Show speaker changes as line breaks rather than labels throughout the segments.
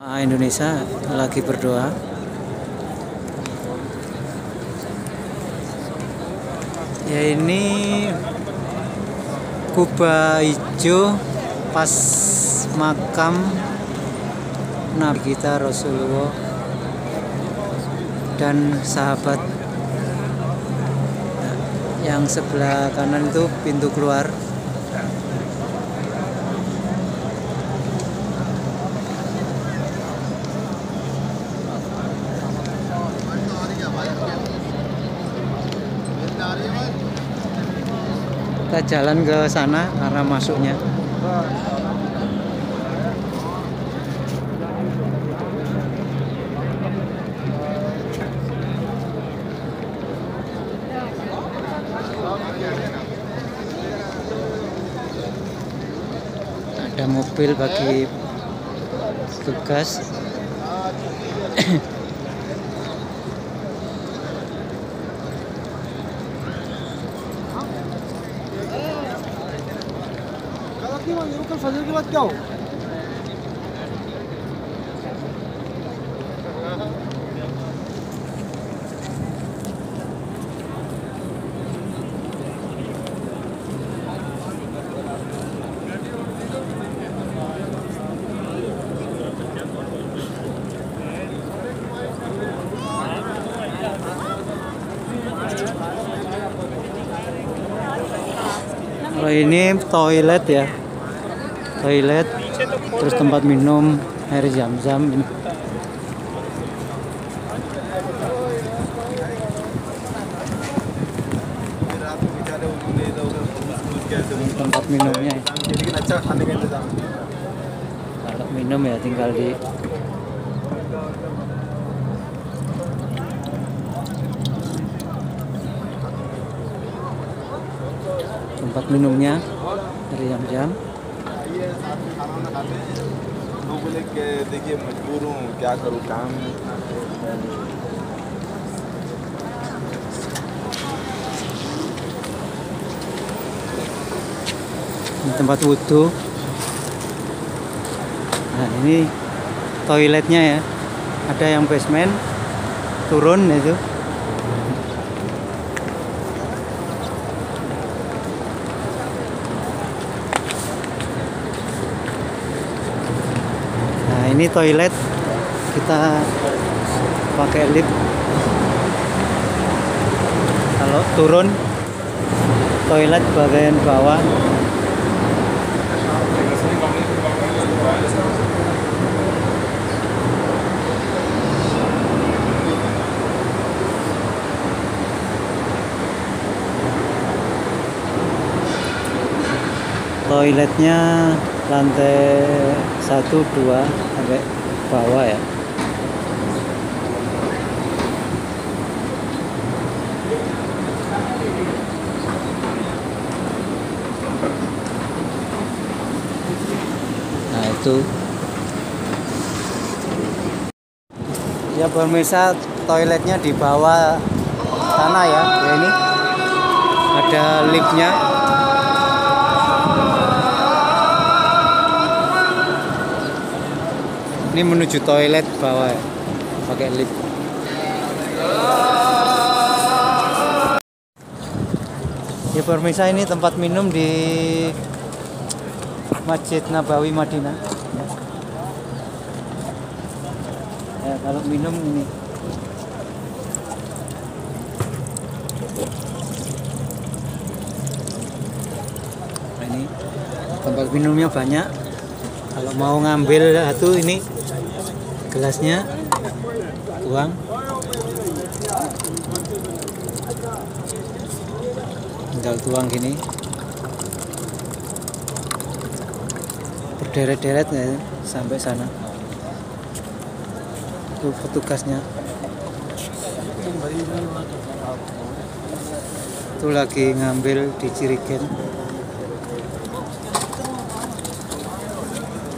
Indonesia lagi berdoa. Ya ini kubah hijau pas makam Nabi kita Rasulullah dan sahabat. Yang sebelah kanan itu pintu keluar. Kita jalan ke sana arah masuknya. Ada mobil bagi tugas.
की मान लो कल फजर के बाद क्या
होगा ini toilet ya toilet terus tempat minum air zam-zam tempat minumnya ya. kalau minum ya tinggal di tempat minumnya dari jam-jam
ये साथ में खाना वाना खाते हैं तो बोले कि देखिए मजबूर हूँ क्या करूँ काम
Ini tempat wudhu. Nah ini toiletnya ya. Ada yang basement, turun itu. Ini toilet kita pakai lift. Kalau turun toilet bagian bawah toiletnya lantai 1 2 sampai bawah ya. Nah itu. Ya pemirsa toiletnya di bawah sana ya ya ini. Ada liftnya Ini menuju toilet bawah pakai lift. Ya pemirsa ini tempat minum di Masjid Nabawi Madinah. Ya, kalau minum ini. Nah, ini tempat minumnya banyak. Kalau mau ngambil satu ini gelasnya. Tuang tinggal tuang gini. Berderet-deret ya? Sampai sana. Itu petugasnya. Itu lagi ngambil di Cirigen.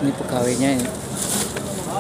Ini pegawainya ini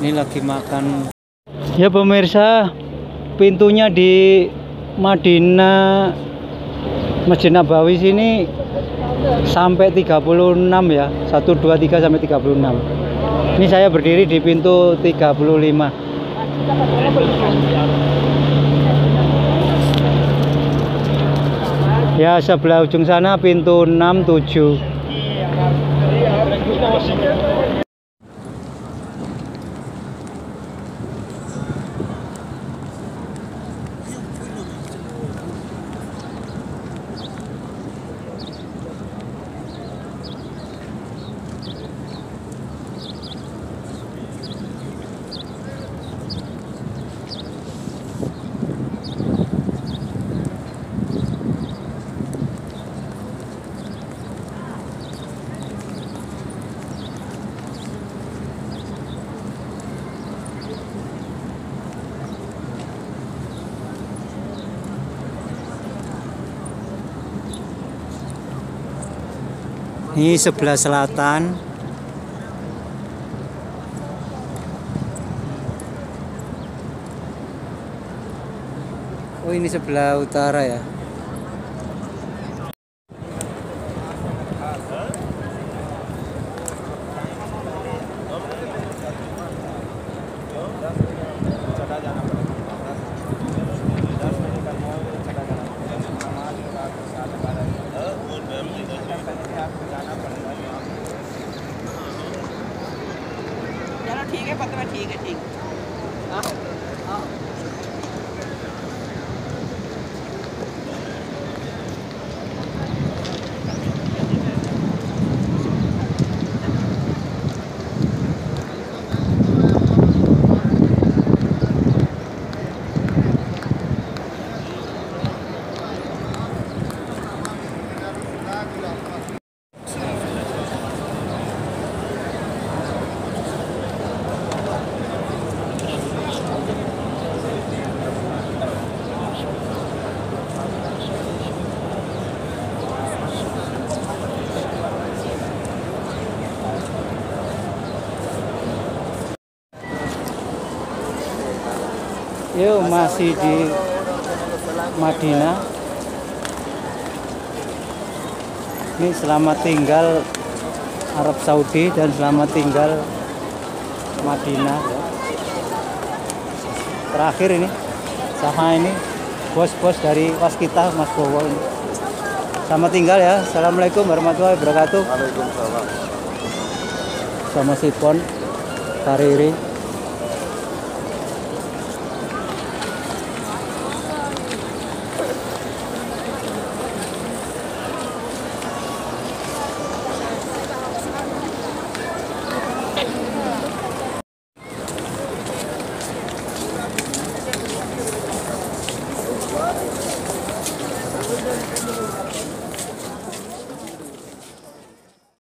Ini lagi makan. Ya pemirsa, pintunya di Madinah Masjid Nabawi sini sampai 36 ya. 1 2 3 sampai 36. Ini saya berdiri di pintu 35. Ya sebelah ujung sana pintu 6 Ini sebelah selatan. Oh ini sebelah utara ya. Yuk masih di Madinah. Ini selamat tinggal Arab Saudi dan selamat tinggal Madinah. Terakhir ini sama ini bos-bos dari Waskita Mas Bowo ini. Selamat tinggal ya. Assalamualaikum warahmatullahi wabarakatuh.
Waalaikumsalam.
Sama Sipon Kariri.